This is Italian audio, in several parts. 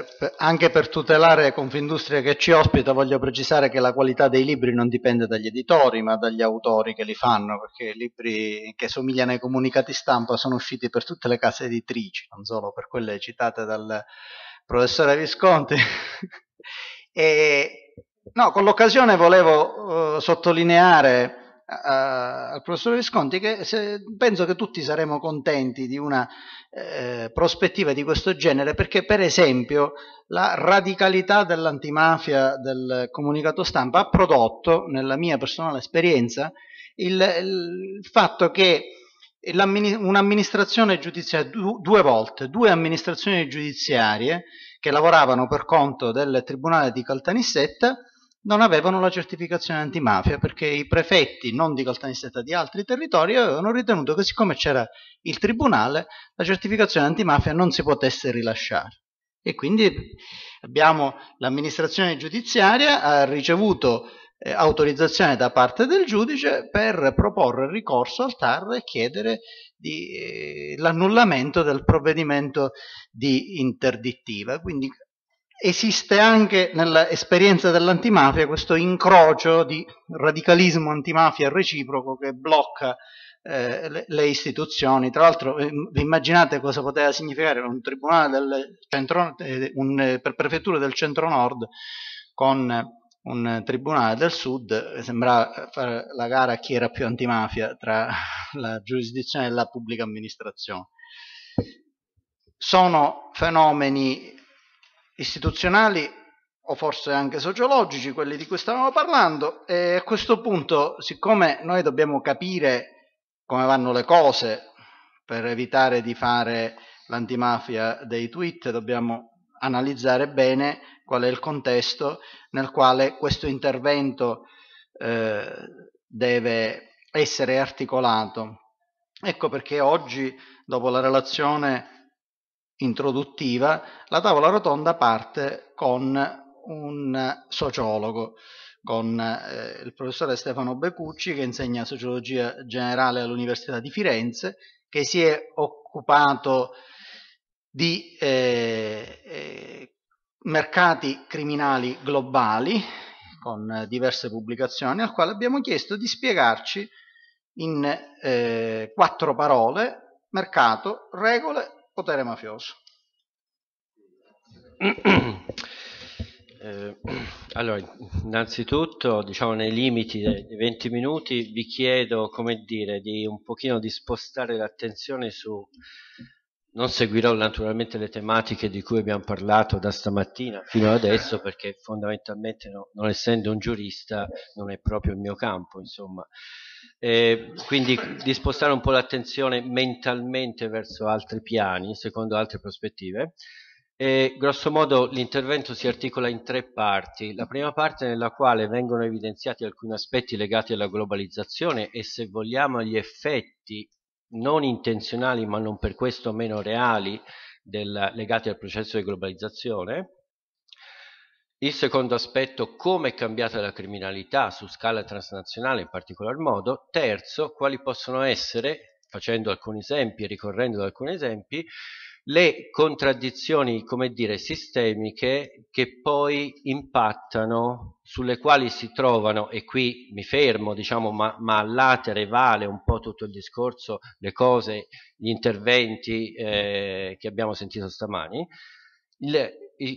per, anche per tutelare Confindustria che ci ospita, voglio precisare che la qualità dei libri non dipende dagli editori, ma dagli autori che li fanno, perché i libri che somigliano ai comunicati stampa sono usciti per tutte le case editrici, non solo per quelle citate dal professore Visconti. e, no, con l'occasione volevo uh, sottolineare al professor Visconti che se, penso che tutti saremo contenti di una eh, prospettiva di questo genere perché per esempio la radicalità dell'antimafia del comunicato stampa ha prodotto nella mia personale esperienza il, il fatto che un'amministrazione giudiziaria due volte, due amministrazioni giudiziarie che lavoravano per conto del Tribunale di Caltanissetta non avevano la certificazione antimafia perché i prefetti, non di Caltanissetta, di altri territori, avevano ritenuto che siccome c'era il tribunale, la certificazione antimafia non si potesse rilasciare. E quindi abbiamo l'amministrazione giudiziaria ha ricevuto eh, autorizzazione da parte del giudice per proporre ricorso al TAR e chiedere di, eh, l'annullamento del provvedimento di interdittiva. Quindi esiste anche nell'esperienza dell'antimafia questo incrocio di radicalismo antimafia reciproco che blocca eh, le, le, istituzioni. Tra l'altro, eh, vi immaginate cosa poteva significare un tribunale del centro, eh, un, per prefettura del centro-nord con un tribunale del sud? Sembrava fare la gara a chi era più antimafia tra la giurisdizione e la pubblica amministrazione. Sono fenomeni istituzionali o forse anche sociologici, quelli di cui stavamo parlando, e a questo punto, siccome noi dobbiamo capire come vanno le cose per evitare di fare l'antimafia dei tweet, dobbiamo analizzare bene qual è il contesto nel quale questo intervento eh, deve essere articolato. Ecco perché oggi, dopo la relazione introduttiva, la tavola rotonda parte con un sociologo, con eh, il professore Stefano Becucci che insegna sociologia generale all'Università di Firenze, che si è occupato di eh, eh, mercati criminali globali con diverse pubblicazioni, al quale abbiamo chiesto di spiegarci in eh, quattro parole mercato, regole, potere mafioso. Eh, allora, innanzitutto, diciamo nei limiti dei 20 minuti, vi chiedo, come dire, di un pochino di spostare l'attenzione su... Non seguirò naturalmente le tematiche di cui abbiamo parlato da stamattina fino ad adesso, perché fondamentalmente, no, non essendo un giurista, non è proprio il mio campo, insomma. Eh, quindi di spostare un po' l'attenzione mentalmente verso altri piani, secondo altre prospettive. E, grosso modo l'intervento si articola in tre parti. La prima parte nella quale vengono evidenziati alcuni aspetti legati alla globalizzazione e se vogliamo gli effetti non intenzionali ma non per questo meno reali del, legati al processo di globalizzazione. Il secondo aspetto, come è cambiata la criminalità su scala transnazionale in particolar modo. Terzo, quali possono essere, facendo alcuni esempi, ricorrendo ad alcuni esempi, le contraddizioni, come dire, sistemiche che poi impattano, sulle quali si trovano, e qui mi fermo, diciamo, ma, ma all'atere vale un po' tutto il discorso, le cose, gli interventi eh, che abbiamo sentito stamani, il,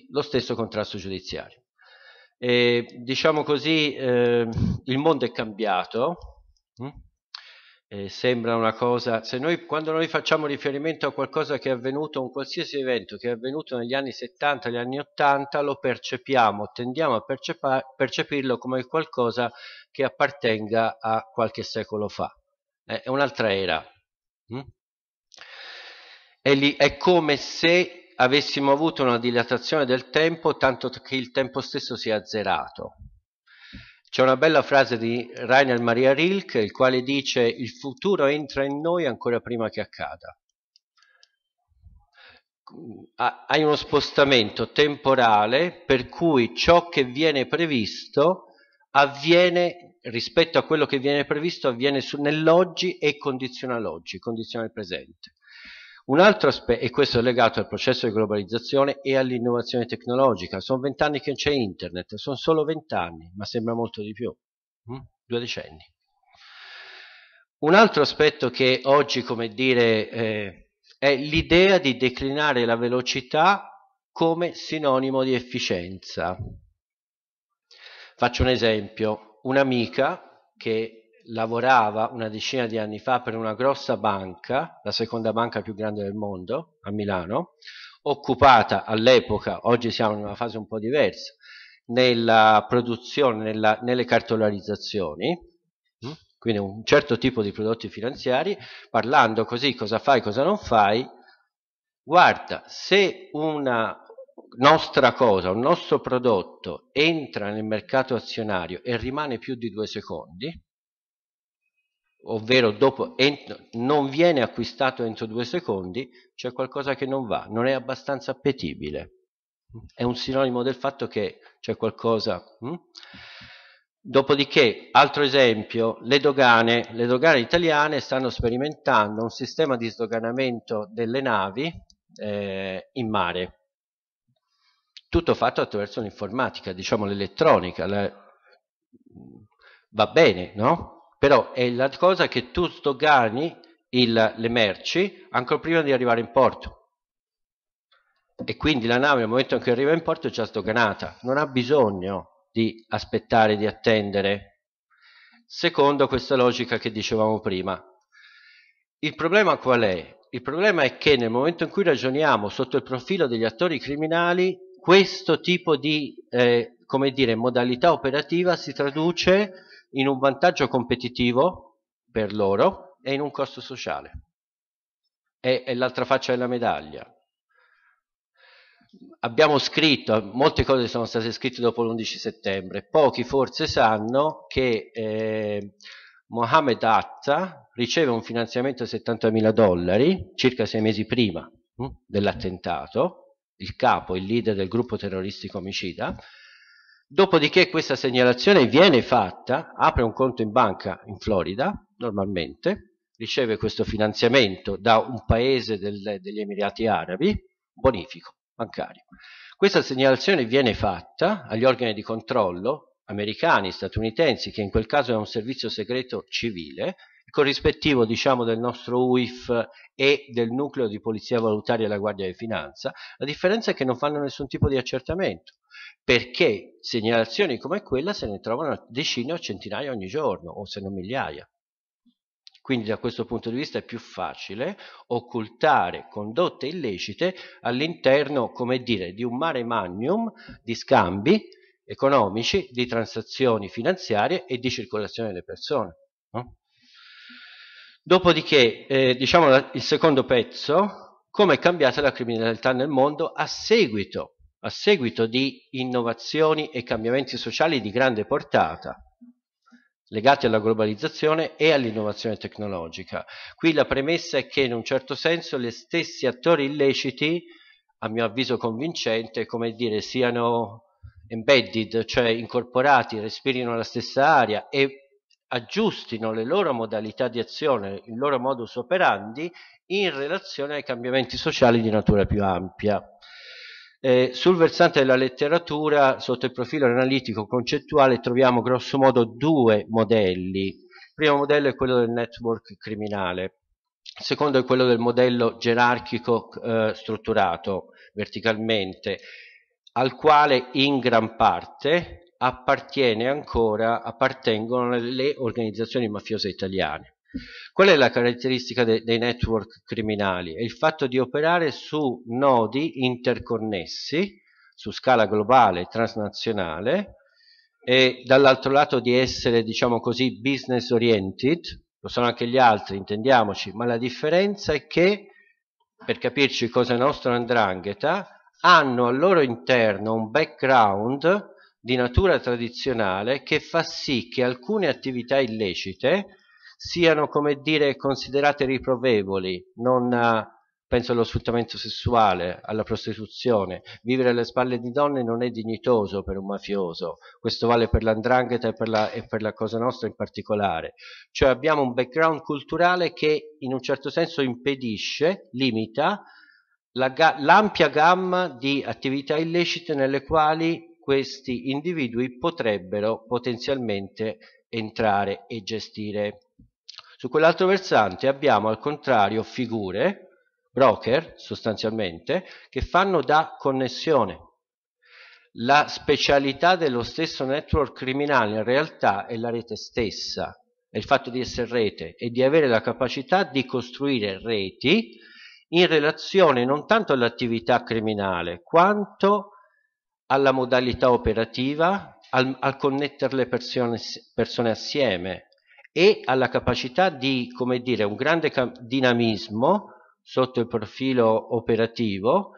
lo stesso contrasto giudiziario. E, diciamo così, eh, il mondo è cambiato, hm? Eh, sembra una cosa, se noi, quando noi facciamo riferimento a qualcosa che è avvenuto, un qualsiasi evento che è avvenuto negli anni 70, negli anni 80, lo percepiamo, tendiamo a percepirlo come qualcosa che appartenga a qualche secolo fa, eh, è un'altra era. Hm? È, lì, è come se avessimo avuto una dilatazione del tempo tanto che il tempo stesso si è azzerato. C'è una bella frase di Rainer Maria Rilke, il quale dice il futuro entra in noi ancora prima che accada. Hai uno spostamento temporale per cui ciò che viene previsto avviene rispetto a quello che viene previsto avviene nell'oggi e condiziona l'oggi, condiziona il presente. Un altro aspetto, e questo è legato al processo di globalizzazione e all'innovazione tecnologica, sono vent'anni che c'è internet, sono solo vent'anni, ma sembra molto di più, hm? due decenni. Un altro aspetto che oggi, come dire, eh, è l'idea di declinare la velocità come sinonimo di efficienza. Faccio un esempio, un'amica che lavorava una decina di anni fa per una grossa banca, la seconda banca più grande del mondo, a Milano, occupata all'epoca, oggi siamo in una fase un po' diversa, nella produzione, nella, nelle cartolarizzazioni, mm? quindi un certo tipo di prodotti finanziari, parlando così cosa fai, cosa non fai, guarda, se una nostra cosa, un nostro prodotto entra nel mercato azionario e rimane più di due secondi, ovvero dopo, non viene acquistato entro due secondi, c'è qualcosa che non va, non è abbastanza appetibile. È un sinonimo del fatto che c'è qualcosa. Hm? Dopodiché, altro esempio, le dogane, le dogane italiane stanno sperimentando un sistema di sdoganamento delle navi eh, in mare. Tutto fatto attraverso l'informatica, diciamo l'elettronica. La... Va bene, no? Però è la cosa che tu sdogani il, le merci ancora prima di arrivare in porto. E quindi la nave nel momento in cui arriva in porto è già sdoganata, non ha bisogno di aspettare, di attendere, secondo questa logica che dicevamo prima. Il problema qual è? Il problema è che nel momento in cui ragioniamo sotto il profilo degli attori criminali, questo tipo di eh, come dire, modalità operativa si traduce in un vantaggio competitivo per loro e in un costo sociale. È, è l'altra faccia della medaglia. Abbiamo scritto, molte cose sono state scritte dopo l'11 settembre, pochi forse sanno che eh, Mohamed Atta riceve un finanziamento di 70 mila dollari circa sei mesi prima hm, dell'attentato, il capo, il leader del gruppo terroristico omicida, Dopodiché questa segnalazione viene fatta, apre un conto in banca in Florida, normalmente, riceve questo finanziamento da un paese del, degli Emirati Arabi, bonifico bancario. Questa segnalazione viene fatta agli organi di controllo americani, statunitensi, che in quel caso è un servizio segreto civile, corrispettivo diciamo, del nostro UIF e del nucleo di polizia valutaria della Guardia di Finanza, la differenza è che non fanno nessun tipo di accertamento perché segnalazioni come quella se ne trovano decine o centinaia ogni giorno, o se non migliaia. Quindi da questo punto di vista è più facile occultare condotte illecite all'interno, come dire, di un mare magnum di scambi economici, di transazioni finanziarie e di circolazione delle persone. No? Dopodiché, eh, diciamo il secondo pezzo, come è cambiata la criminalità nel mondo a seguito a seguito di innovazioni e cambiamenti sociali di grande portata legati alla globalizzazione e all'innovazione tecnologica. Qui la premessa è che in un certo senso gli stessi attori illeciti, a mio avviso convincente, come dire, siano embedded, cioè incorporati, respirino la stessa aria e aggiustino le loro modalità di azione, il loro modus operandi in relazione ai cambiamenti sociali di natura più ampia. Eh, sul versante della letteratura, sotto il profilo analitico concettuale, troviamo grosso modo due modelli. Il primo modello è quello del network criminale, il secondo è quello del modello gerarchico eh, strutturato verticalmente, al quale in gran parte appartiene ancora, appartengono le organizzazioni mafiose italiane. Qual è la caratteristica de dei network criminali? È il fatto di operare su nodi interconnessi su scala globale, transnazionale e dall'altro lato di essere, diciamo così, business oriented, lo sono anche gli altri, intendiamoci, ma la differenza è che, per capirci cosa è nostro andrangheta, hanno al loro interno un background di natura tradizionale che fa sì che alcune attività illecite siano come dire considerate riprovevoli, non, penso allo sfruttamento sessuale, alla prostituzione. Vivere alle spalle di donne non è dignitoso per un mafioso, questo vale per l'andrangheta e per la, e per la Cosa Nostra in particolare. Cioè abbiamo un background culturale che in un certo senso impedisce, limita l'ampia gamma di attività illecite nelle quali questi individui potrebbero potenzialmente entrare e gestire. Su quell'altro versante abbiamo al contrario figure broker sostanzialmente, che fanno da connessione. La specialità dello stesso network criminale in realtà è la rete stessa, è il fatto di essere rete e di avere la capacità di costruire reti in relazione non tanto all'attività criminale quanto alla modalità operativa, al, al connettere le persone, persone assieme e alla capacità di, come dire, un grande dinamismo sotto il profilo operativo,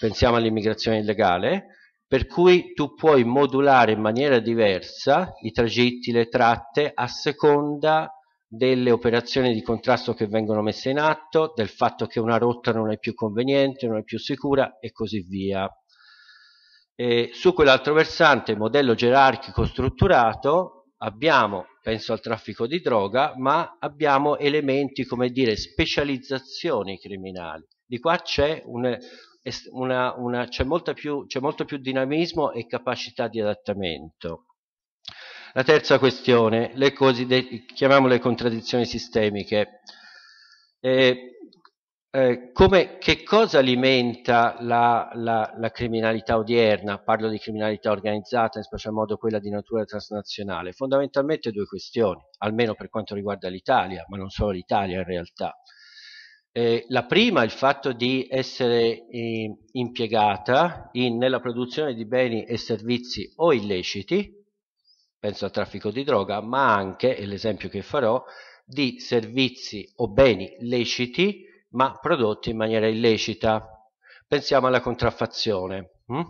pensiamo all'immigrazione illegale, per cui tu puoi modulare in maniera diversa i tragitti, le tratte, a seconda delle operazioni di contrasto che vengono messe in atto, del fatto che una rotta non è più conveniente, non è più sicura e così via. E su quell'altro versante, modello gerarchico strutturato, abbiamo penso al traffico di droga, ma abbiamo elementi, come dire, specializzazioni criminali. Di qua c'è, una, una, c'è molto più dinamismo e capacità di adattamento. La terza questione, le cosiddette, chiamiamole contraddizioni sistemiche. Eh, eh, come, che cosa alimenta la, la, la, criminalità odierna? Parlo di criminalità organizzata, in special modo quella di natura transnazionale. Fondamentalmente due questioni, almeno per quanto riguarda l'Italia, ma non solo l'Italia in realtà. Eh, la prima è il fatto di essere eh, impiegata in, nella produzione di beni e servizi o illeciti, penso al traffico di droga, ma anche, è l'esempio che farò, di servizi o beni leciti ma prodotti in maniera illecita. Pensiamo alla contraffazione. Hm?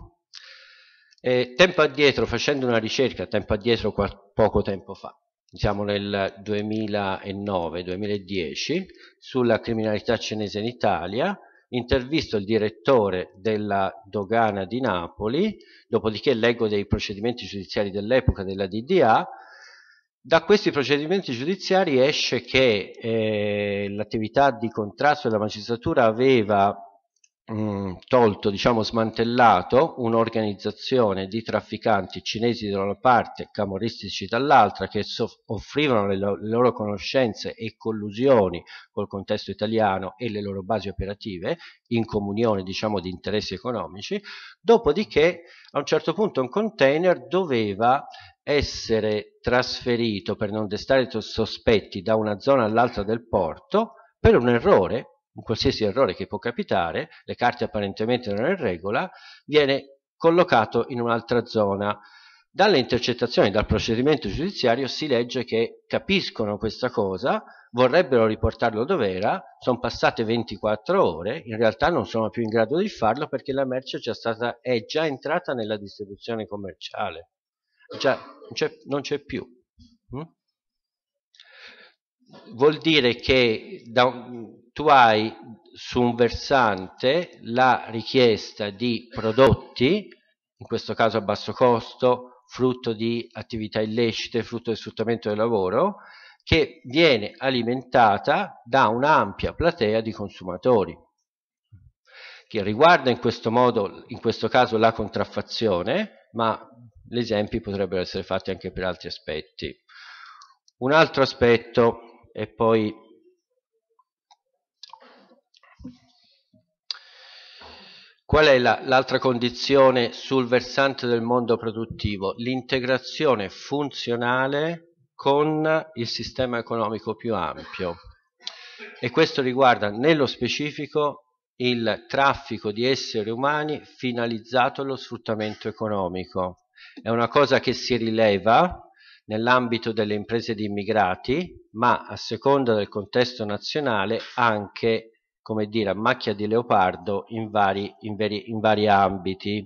Tempo addietro, facendo una ricerca, tempo addietro poco tempo fa, siamo nel 2009-2010, sulla criminalità cinese in Italia, intervisto il direttore della dogana di Napoli, dopodiché leggo dei procedimenti giudiziari dell'epoca della DDA, da questi procedimenti giudiziari esce che eh, l'attività di contrasto della magistratura aveva mh, mm, tolto, diciamo smantellato un'organizzazione di trafficanti cinesi da una parte e camorristici dall'altra che offrivano le, lo le, loro conoscenze e collusioni col contesto italiano e le loro basi operative in comunione diciamo di interessi economici, dopodiché a un certo punto un container doveva essere trasferito per non destare sospetti da una zona all'altra del porto per un errore, un qualsiasi errore che può capitare, le carte apparentemente non in regola, viene collocato in un'altra zona. Dalle intercettazioni, dal procedimento giudiziario si legge che capiscono questa cosa, vorrebbero riportarlo dov'era, sono passate 24 ore, in realtà non sono più in grado di farlo perché la merce stata, è già entrata nella distribuzione commerciale già non c'è più. Mm? Vuol dire che un, tu hai su un versante la richiesta di prodotti, in questo caso a basso costo, frutto di attività illecite, frutto del sfruttamento del lavoro, che viene alimentata da un'ampia platea di consumatori, che riguarda in questo modo, in questo caso la contraffazione, ma gli esempi potrebbero essere fatti anche per altri aspetti. Un altro aspetto è poi Qual è l'altra la, condizione sul versante del mondo produttivo? L'integrazione funzionale con il sistema economico più ampio. E questo riguarda nello specifico il traffico di esseri umani finalizzato allo sfruttamento economico. È una cosa che si rileva nell'ambito delle imprese di immigrati, ma a seconda del contesto nazionale anche, come dire, a macchia di leopardo in vari, in veri, in vari ambiti.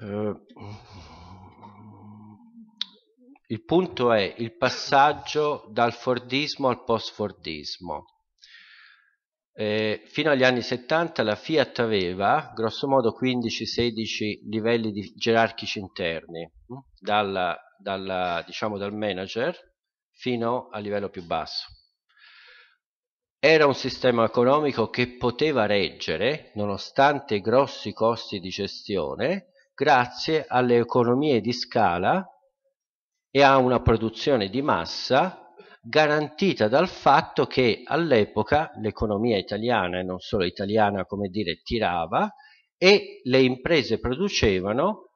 Uh, il punto è il passaggio dal Fordismo al post-Fordismo. eh, fino agli anni 70 la Fiat aveva grossomodo 15-16 livelli di, gerarchici interni, hm? dalla, dalla, diciamo, dal manager fino al livello più basso. Era un sistema economico che poteva reggere, nonostante i grossi costi di gestione, grazie alle economie di scala e a una produzione di massa garantita dal fatto che all'epoca l'economia italiana, e non solo italiana come dire, tirava e le imprese producevano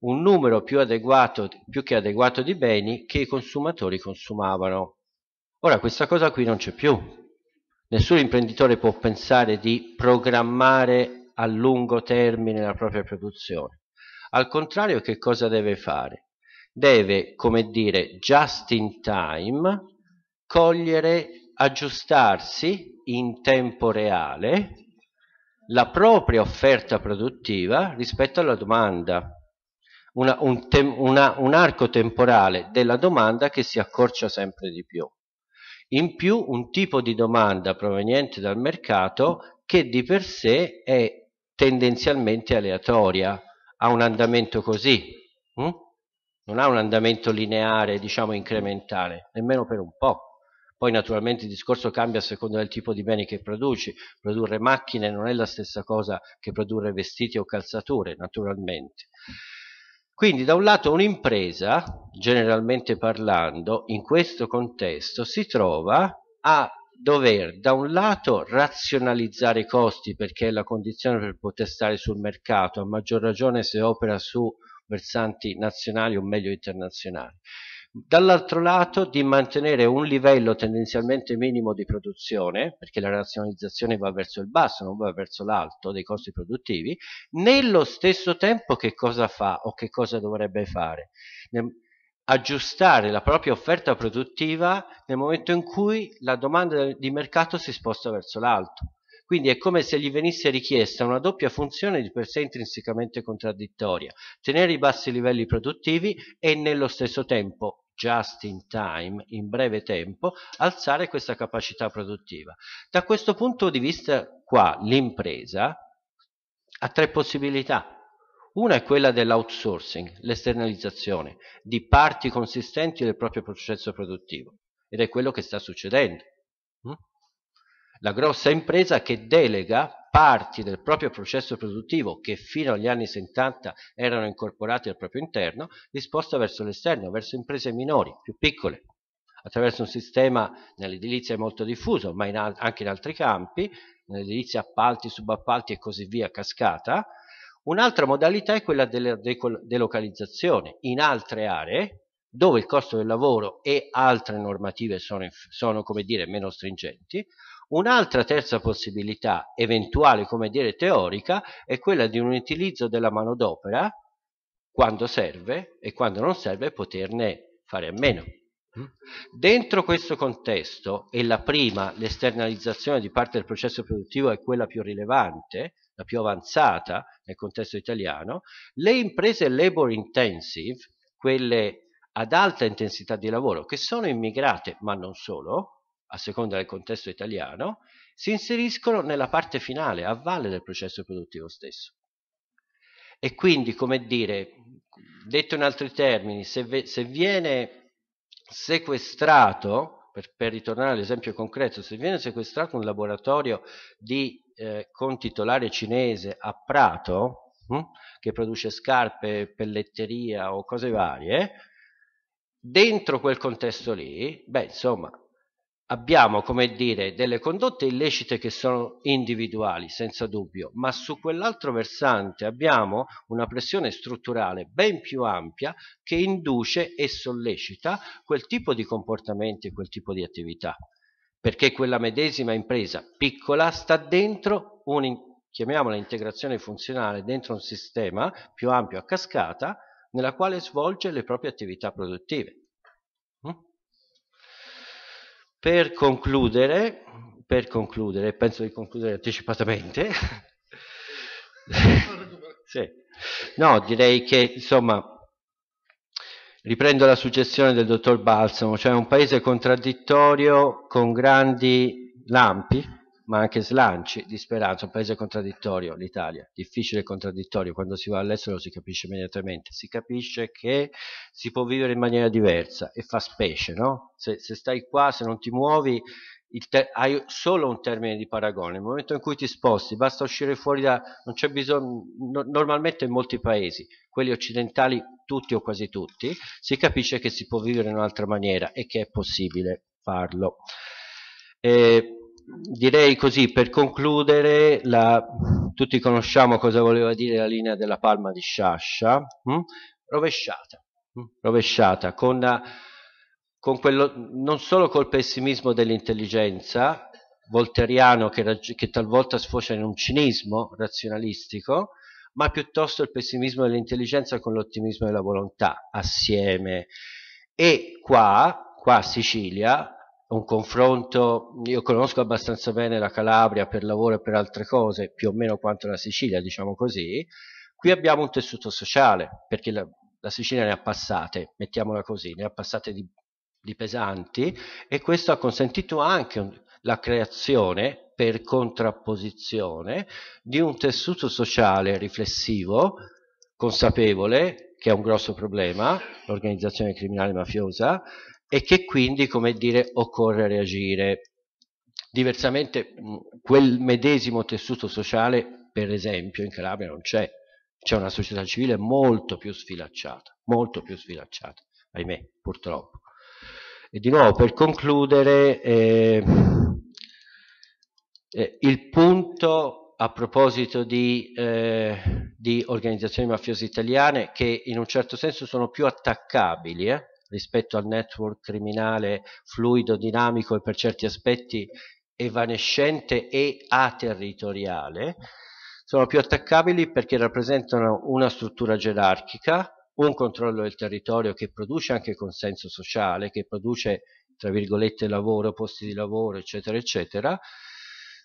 un numero più, adeguato, più che adeguato di beni che i consumatori consumavano. Ora questa cosa qui non c'è più. Nessun imprenditore può pensare di programmare a lungo termine la propria produzione. Al contrario, che cosa deve fare? Deve, come dire, just in time, cogliere, aggiustarsi in tempo reale la propria offerta produttiva rispetto alla domanda. Una, un, una, un arco temporale della domanda che si accorcia sempre di più. In più un tipo di domanda proveniente dal mercato che di per sé è tendenzialmente aleatoria, ha un andamento così, hm? non ha un andamento lineare, diciamo incrementale, nemmeno per un po'. Poi naturalmente il discorso cambia a seconda del tipo di beni che produci. Produrre macchine non è la stessa cosa che produrre vestiti o calzature, naturalmente. Quindi da un lato un'impresa, generalmente parlando, in questo contesto si trova a dover da un lato razionalizzare i costi perché è la condizione per poter stare sul mercato, a maggior ragione se opera su versanti nazionali o meglio internazionali. Dall'altro lato di mantenere un livello tendenzialmente minimo di produzione, perché la razionalizzazione va verso il basso, non va verso l'alto dei costi produttivi, nello stesso tempo che cosa fa o che cosa dovrebbe fare? aggiustare la propria offerta produttiva nel momento in cui la domanda di mercato si sposta verso l'alto. Quindi è come se gli venisse richiesta una doppia funzione di per sé intrinsecamente contraddittoria, tenere i bassi livelli produttivi e nello stesso tempo, just in time, in breve tempo, alzare questa capacità produttiva. Da questo punto di vista qua l'impresa ha tre possibilità. Una è quella dell'outsourcing, l'esternalizzazione di parti consistenti del proprio processo produttivo ed è quello che sta succedendo. La grossa impresa che delega parti del proprio processo produttivo che fino agli anni 70 erano incorporati al proprio interno, li sposta verso l'esterno, verso imprese minori, più piccole, attraverso un sistema nell'edilizia molto diffuso, ma in anche in altri campi, nell'edilizia appalti, subappalti e così via, cascata, Un'altra modalità è quella della delocalizzazione in altre aree dove il costo del lavoro e altre normative sono, sono come dire, meno stringenti. Un'altra terza possibilità, eventuale come dire teorica, è quella di un utilizzo della manodopera quando serve e quando non serve poterne fare a meno. Dentro questo contesto, e la prima, l'esternalizzazione di parte del processo produttivo è quella più rilevante, la più avanzata nel contesto italiano, le imprese labor intensive, quelle ad alta intensità di lavoro, che sono immigrate, ma non solo, a seconda del contesto italiano, si inseriscono nella parte finale, a valle del processo produttivo stesso. E quindi, come dire, detto in altri termini, se, se viene sequestrato, per, per ritornare all'esempio concreto, se viene sequestrato un laboratorio di eh, con titolare cinese a Prato, hm, che produce scarpe, pelletteria o cose varie, dentro quel contesto lì, beh, insomma, abbiamo, come dire, delle condotte illecite che sono individuali, senza dubbio, ma su quell'altro versante abbiamo una pressione strutturale ben più ampia che induce e sollecita quel tipo di comportamenti e quel tipo di attività perché quella medesima impresa piccola sta dentro un, chiamiamola integrazione funzionale, dentro un sistema più ampio a cascata nella quale svolge le proprie attività produttive. Per concludere, per concludere, penso di concludere anticipatamente, sì. no, direi che insomma riprendo la suggestione del dottor Balsamo, cioè un paese contraddittorio con grandi lampi, ma anche slanci di speranza, un paese contraddittorio, l'Italia, difficile e contraddittorio, quando si va all'estero si capisce immediatamente, si capisce che si può vivere in maniera diversa e fa specie, no? Se, se stai qua, se non ti muovi, hai solo un termine di paragone, nel momento in cui ti sposti, basta uscire fuori da... non c'è bisogno, no, normalmente in molti paesi, quelli occidentali, tutti o quasi tutti, si capisce che si può vivere in un'altra maniera e che è possibile farlo. E direi così, per concludere, la, tutti conosciamo cosa voleva dire la linea della palma di Sciascia, hm? rovesciata, hm? rovesciata, con con quello, non solo col pessimismo dell'intelligenza, volteriano che, che talvolta sfocia in un cinismo razionalistico, ma piuttosto il pessimismo dell'intelligenza con l'ottimismo della volontà assieme. E qua, qua a Sicilia, un confronto, io conosco abbastanza bene la Calabria per lavoro e per altre cose, più o meno quanto la Sicilia, diciamo così, qui abbiamo un tessuto sociale, perché la, la Sicilia ne ha passate, mettiamola così, ne ha passate di di pesanti e questo ha consentito anche la creazione per contrapposizione di un tessuto sociale riflessivo, consapevole, che è un grosso problema, l'organizzazione criminale mafiosa, e che quindi, come dire, occorre reagire. Diversamente quel medesimo tessuto sociale, per esempio, in Calabria non c'è, c'è una società civile molto più sfilacciata, molto più sfilacciata, ahimè, purtroppo. E di nuovo, per concludere, eh, eh, il punto a proposito di, eh, di, organizzazioni mafiose italiane che in un certo senso sono più attaccabili eh, rispetto al network criminale fluido, dinamico e per certi aspetti evanescente e aterritoriale, sono più attaccabili perché rappresentano una struttura gerarchica un controllo del territorio che produce anche consenso sociale, che produce, tra virgolette, lavoro, posti di lavoro, eccetera, eccetera.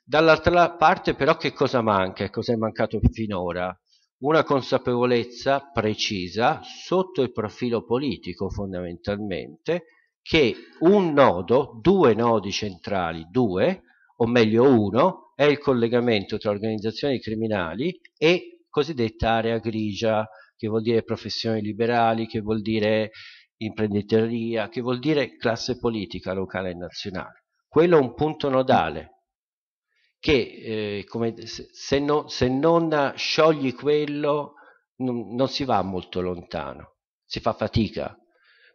Dall'altra parte però che cosa manca? Cosa è mancato finora? Una consapevolezza precisa sotto il profilo politico fondamentalmente che un nodo, due nodi centrali, due, o meglio uno, è il collegamento tra organizzazioni criminali e cosiddetta area grigia, che vuol dire professioni liberali, che vuol dire imprenditoria, che vuol dire classe politica locale e nazionale. Quello è un punto nodale che eh, come, se, no, se, non sciogli quello non, non si va molto lontano, si fa fatica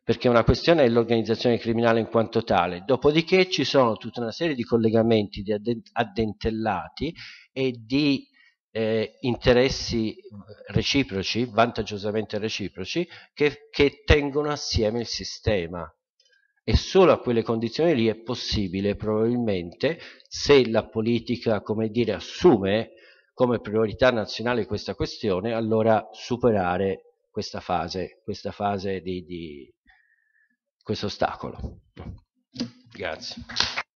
perché una questione è l'organizzazione criminale in quanto tale, dopodiché ci sono tutta una serie di collegamenti di addentellati e di eh, interessi reciproci, vantaggiosamente reciproci, che, che tengono assieme il sistema. E solo a quelle condizioni lì è possibile, probabilmente, se la politica, come dire, assume come priorità nazionale questa questione, allora superare questa fase, questa fase di, di questo ostacolo. Grazie.